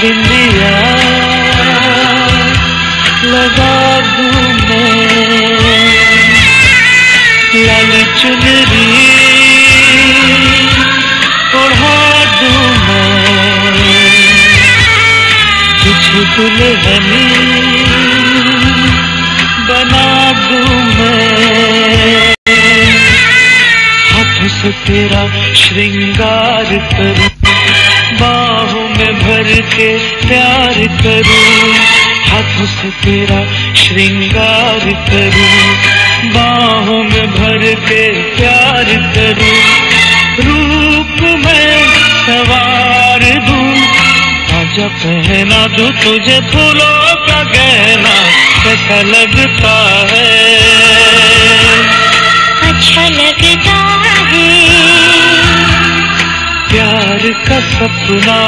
जब लिया लगा दूँ मैं लाल चुनरी ओढ़ा दूँ मैं तुझे दुल्हनी बना दूँ मैं हाथों से तेरा श्रृंगार करूँ, बाहों भर प्यार करूँ हाथों से तेरा श्रृंगार करूँ बाहों में भर के प्यार करूँ रूप में सवार दूँ। आजा पहना दूँ तुझे फूलों का गहना कैसा लगता है? अच्छा लगता है। प्यार का सपना।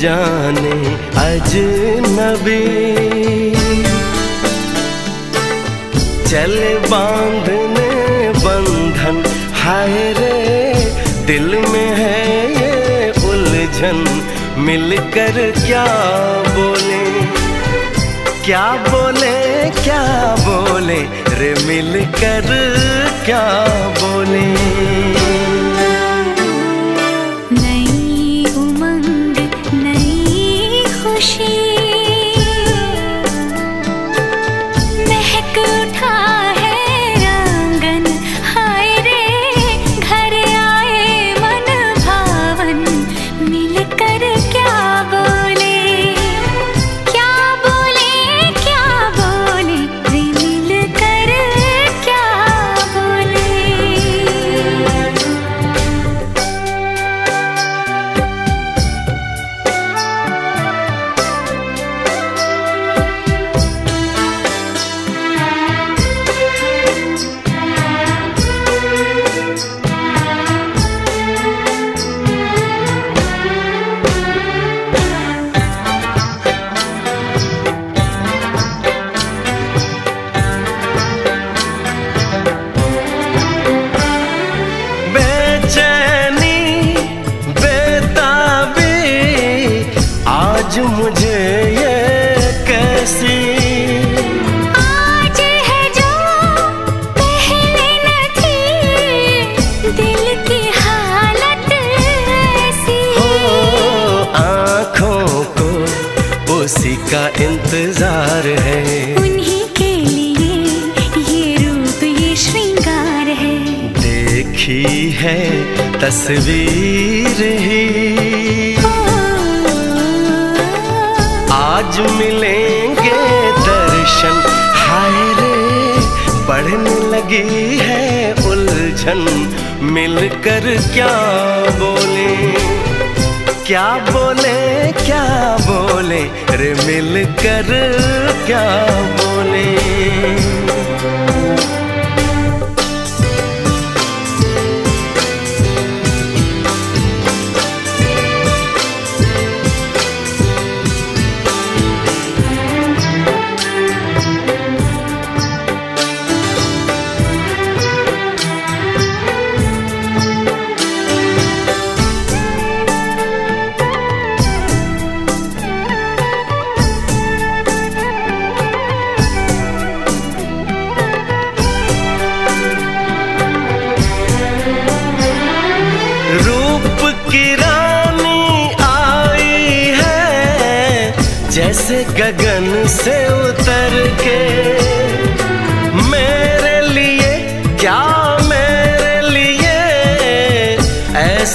अनजाने अजनबी। चल बांधने बंधन, हाय रे, दिल में है ये उलझन। मिलकर क्या बोले? क्या बोले क्या बोले? रे मिलकर क्या बोले? उसी का इंतज़ार है। उन्हीं के लिए ये रूप ये श्रृंगार है। देखी है तस्वीर। ही आज मिलेंगे दर्शन। हाय रे बढ़ने लगी है उलझन। मिलकर क्या बोले? क्या बोले क्या बोले? रे मिल कर क्या बोले?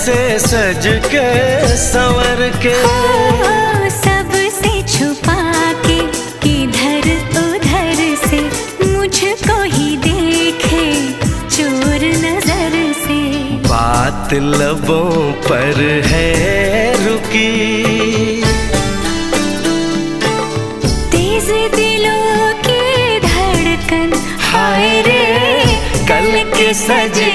ऐसे सज के संवर के। सबसे छुपा के किधर उधर से मुझको ही देखे चोर नज़र से। बात लबों पर है रुकी। तेज दिलों की धड़कन हाय रे कल के मिल